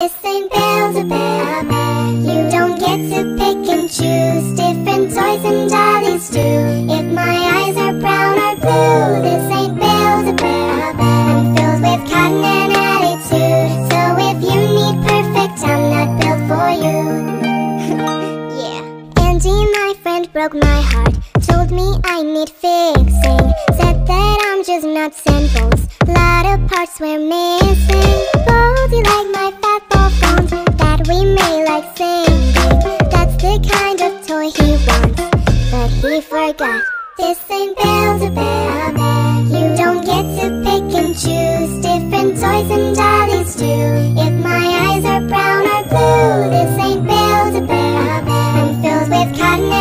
This ain't Build-A-Bear. You don't get to pick and choose different toys and dollies too. If my eyes are brown or blue, this ain't Build-A-Bear. I'm filled with cotton and attitude. So if you need perfect, I'm not built for you. yeah. Andy, my friend, broke my heart. Told me I need fixing. Said that I'm just nuts and bolts. Lot of parts were missing. That's the kind of toy he wants But he forgot. This ain't Build-A-Bear You don't get to pick and choose. Different toys and dollies too If my eyes are brown or blue This ain't Build-A-Bear I'm filled with cotton